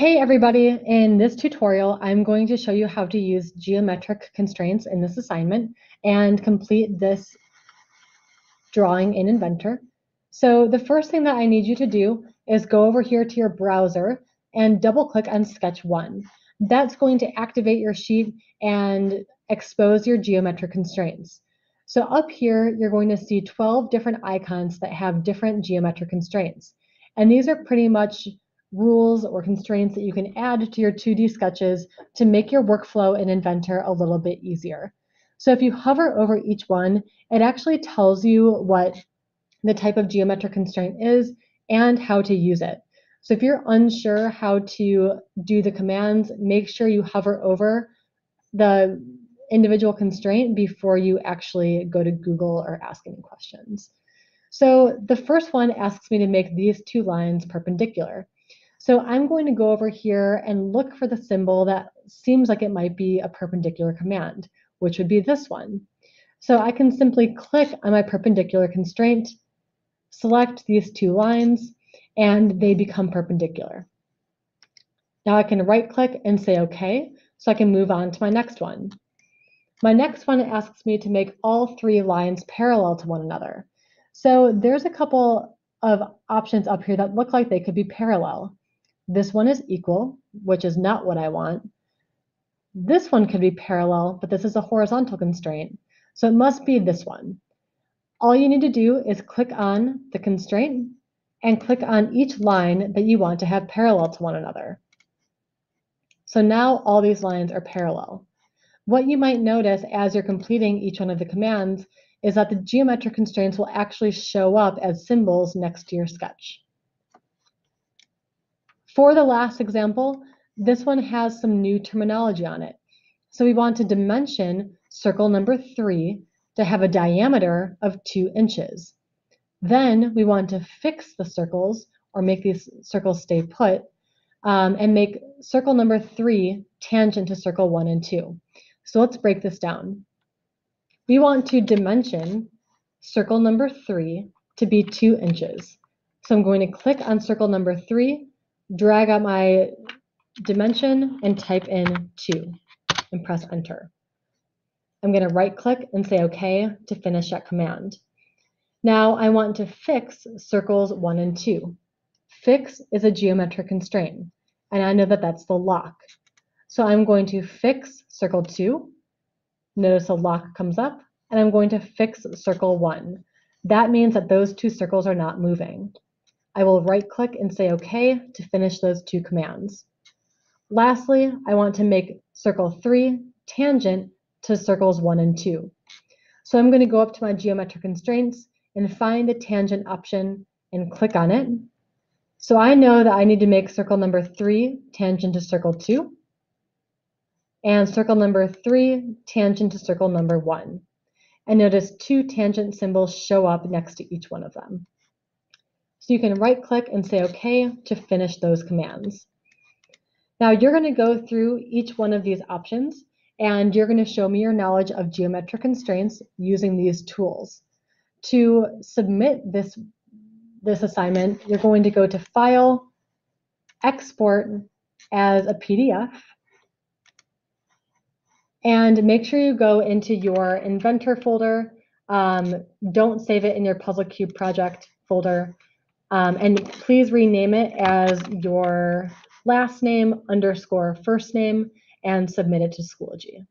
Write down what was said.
Hey everybody, in this tutorial I'm going to show you how to use geometric constraints in this assignment and complete this drawing in Inventor. So the first thing that I need you to do is go over here to your browser and double click on Sketch 1. That's going to activate your sheet and expose your geometric constraints. So up here you're going to see 12 different icons that have different geometric constraints. And these are pretty much rules or constraints that you can add to your 2D sketches to make your workflow in Inventor a little bit easier. So if you hover over each one, it actually tells you what the type of geometric constraint is and how to use it. So if you're unsure how to do the commands, make sure you hover over the individual constraint before you actually go to Google or ask any questions. So the first one asks me to make these two lines perpendicular. So I'm going to go over here and look for the symbol that seems like it might be a perpendicular command, which would be this one. So I can simply click on my perpendicular constraint, select these two lines, and they become perpendicular. Now I can right click and say OK, so I can move on to my next one. My next one asks me to make all three lines parallel to one another. So there's a couple of options up here that look like they could be parallel. This one is equal, which is not what I want. This one could be parallel, but this is a horizontal constraint. So it must be this one. All you need to do is click on the constraint and click on each line that you want to have parallel to one another. So now all these lines are parallel. What you might notice as you're completing each one of the commands is that the geometric constraints will actually show up as symbols next to your sketch. For the last example, this one has some new terminology on it. So we want to dimension circle number three to have a diameter of two inches. Then we want to fix the circles or make these circles stay put um, and make circle number three tangent to circle one and two. So let's break this down. We want to dimension circle number three to be two inches. So I'm going to click on circle number three drag out my dimension and type in 2 and press enter. I'm going to right click and say OK to finish that command. Now I want to fix circles 1 and 2. Fix is a geometric constraint, and I know that that's the lock. So I'm going to fix circle 2. Notice a lock comes up, and I'm going to fix circle 1. That means that those two circles are not moving. I will right click and say OK to finish those two commands. Lastly, I want to make circle 3 tangent to circles 1 and 2. So I'm going to go up to my geometric constraints and find the tangent option and click on it. So I know that I need to make circle number 3 tangent to circle 2 and circle number 3 tangent to circle number 1. And notice two tangent symbols show up next to each one of them. So you can right click and say OK to finish those commands. Now you're going to go through each one of these options and you're going to show me your knowledge of geometric constraints using these tools. To submit this, this assignment, you're going to go to File, Export as a PDF, and make sure you go into your Inventor folder. Um, don't save it in your Puzzle Cube project folder. Um, and please rename it as your last name underscore first name and submit it to Schoology.